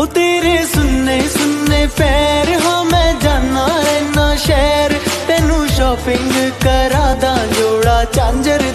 ओ तेरे सुनने सुनने पैर, हो मैं जाना रहना शहर। तेनू शॉपिंग करा दा जोड़ा चांजर।